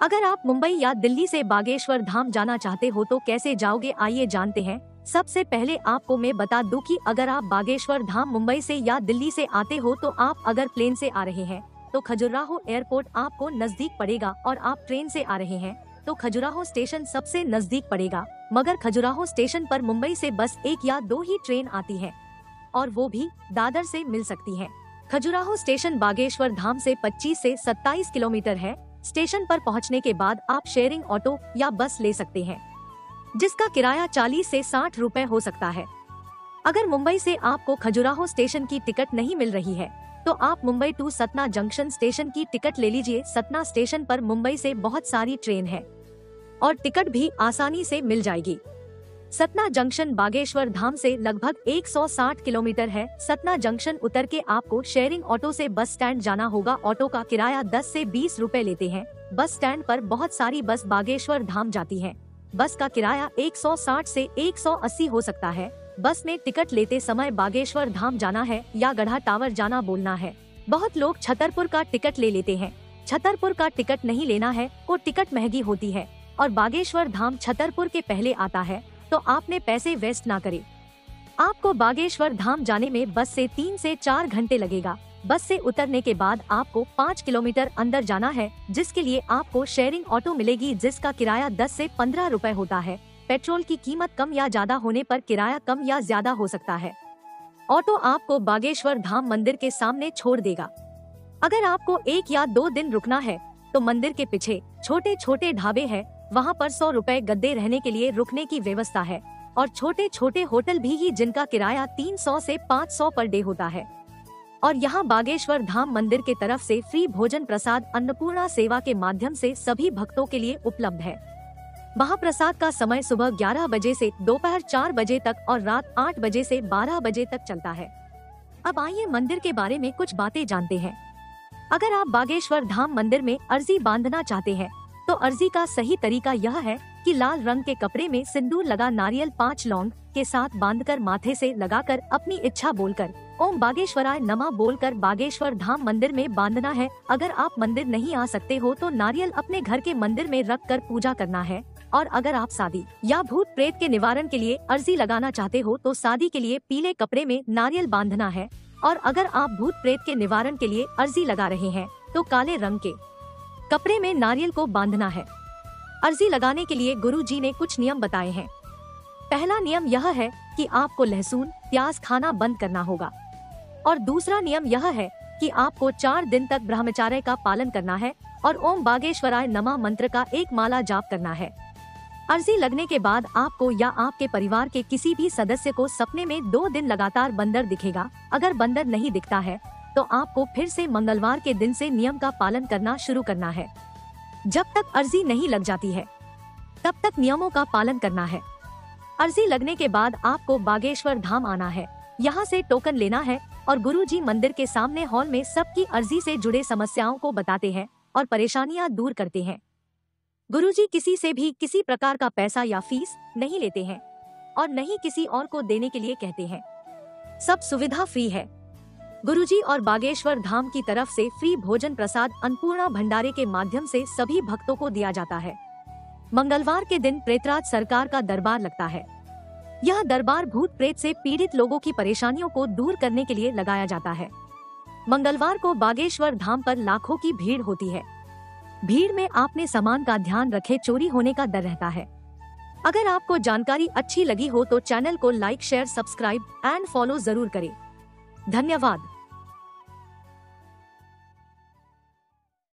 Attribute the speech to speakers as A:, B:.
A: अगर आप मुंबई या दिल्ली से बागेश्वर धाम जाना चाहते हो तो कैसे जाओगे आइए जानते हैं। सबसे पहले आपको मैं बता दूँ कि अगर आप बागेश्वर धाम मुंबई से या दिल्ली से आते हो तो आप अगर प्लेन से आ रहे हैं तो खजुराहो एयरपोर्ट आपको नज़दीक पड़ेगा और आप ट्रेन से आ रहे हैं तो खजुराहो स्टेशन सबसे नज़दीक पड़ेगा। मगर खजुराहो स्टेशन पर मुंबई से बस एक या दो ही ट्रेन आती है और वो भी दादर से मिल सकती है। खजुराहो स्टेशन बागेश्वर धाम से 25 से 27 किलोमीटर है स्टेशन पर पहुँचने के बाद आप शेयरिंग ऑटो या बस ले सकते हैं, जिसका किराया 40 से 60 रुपए हो सकता है। अगर मुंबई से आपको खजुराहो स्टेशन की टिकट नहीं मिल रही है तो आप Mumbai to Satna junction station की टिकट ले लीजिए। सतना स्टेशन पर मुंबई से बहुत सारी ट्रेन है, और टिकट भी आसानी से मिल जाएगी। सतना जंक्शन बागेश्वर धाम से लगभग 160 किलोमीटर है। सतना जंक्शन उतर के आपको शेयरिंग ऑटो से बस स्टैंड जाना होगा। ऑटो का किराया 10 से 20 रुपए लेते हैं। बस स्टैंड पर बहुत सारी बस बागेश्वर धाम जाती हैं। बस का किराया 160 से 180 हो सकता है। बस में टिकट लेते समय बागेश्वर धाम जाना है या गढ़ा टावर जाना बोलना है। बहुत लोग छतरपुर का टिकट ले लेते हैं। छतरपुर का टिकट नहीं लेना है वो टिकट महँगी होती है। और बागेश्वर धाम छतरपुर के पहले आता है। तो आपने पैसे वेस्ट ना करे। आपको बागेश्वर धाम जाने में बस से तीन से चार घंटे लगेगा। बस से उतरने के बाद आपको पाँच किलोमीटर अंदर जाना है, जिसके लिए आपको शेयरिंग ऑटो मिलेगी, जिसका किराया दस से पंद्रह रूपए होता है। पेट्रोल की कीमत कम या ज़्यादा होने पर किराया कम या ज़्यादा हो सकता है। ऑटो आपको बागेश्वर धाम मंदिर के सामने छोड़ देगा। अगर आपको एक या दो दिन रुकना है तो मंदिर के पीछे छोटे छोटे ढाबे हैं वहाँ पर सौ रूपए गद्दे रहने के लिए रुकने की व्यवस्था है, और छोटे छोटे होटल भी ही जिनका किराया तीन सौ से पाँच सौ पर डे होता है। और यहाँ बागेश्वर धाम मंदिर के तरफ़ से फ्री भोजन प्रसाद अन्नपूर्णा सेवा के माध्यम से सभी भक्तों के लिए उपलब्ध है। महाप्रसाद का समय सुबह 11 बजे से दोपहर 4 बजे तक और रात 8 बजे से 12 बजे तक चलता है। अब आइए मंदिर के बारे में कुछ बातें जानते हैं। अगर आप बागेश्वर धाम मंदिर में अर्जी बांधना चाहते हैं तो अर्जी का सही तरीका यह है कि लाल रंग के कपड़े में सिंदूर लगा नारियल पाँच लौंग के साथ बांधकर माथे से लगाकर अपनी इच्छा बोलकर। ओम बागेश्वराय नमा बोलकर बागेश्वर धाम मंदिर में बांधना है। अगर आप मंदिर नहीं आ सकते हो तो नारियल अपने घर के मंदिर में रख कर पूजा करना है। और अगर आप शादी या भूत प्रेत के निवारण के लिए अर्जी लगाना चाहते हो तो शादी के लिए पीले कपड़े में नारियल बांधना है। और अगर आप भूत प्रेत के निवारण के लिए अर्जी लगा रहे हैं तो काले रंग के कपड़े में नारियल को बांधना है। अर्जी लगाने के लिए गुरु जी ने कुछ नियम बताए हैं। पहला नियम यह है कि आपको लहसुन, प्याज खाना बंद करना होगा। और दूसरा नियम यह है कि आपको चार दिन तक ब्रह्मचार्य का पालन करना है और ओम बागेश्वराय नमा मंत्र का एक माला जाप करना है। अर्जी लगने के बाद आपको या आपके परिवार के किसी भी सदस्य को सपने में दो दिन लगातार बंदर दिखेगा। अगर बंदर नहीं दिखता है तो आपको फिर से मंगलवार के दिन से नियम का पालन करना शुरू करना है। जब तक अर्जी नहीं लग जाती है, तब तक नियमों का पालन करना है। अर्जी लगने के बाद आपको बागेश्वर धाम आना है। यहाँ से टोकन लेना है और गुरुजी मंदिर के सामने हॉल में सबकी अर्जी से जुड़े समस्याओं को बताते हैं और परेशानियाँ दूर करते हैं। गुरुजी किसी से भी किसी प्रकार का पैसा या फ़ीस नहीं लेते हैं और नहीं किसी और को देने के लिए कहते हैं। सब सुविधा फ्री है। गुरुजी और बागेश्वर धाम की तरफ़ से फ्री भोजन प्रसाद अन्नपूर्णा भंडारे के माध्यम से सभी भक्तों को दिया जाता है। मंगलवार के दिन प्रेतराज सरकार का दरबार लगता है। यह दरबार भूत प्रेत से पीड़ित लोगों की परेशानियों को दूर करने के लिए लगाया जाता है। मंगलवार को बागेश्वर धाम पर लाखों की भीड़ होती है। भीड़ में आपने सामान का ध्यान रखे चोरी होने का डर रहता है। अगर आपको जानकारी अच्छी लगी हो तो चैनल को like, share, subscribe and follow ज़रूर करें। धन्यवाद।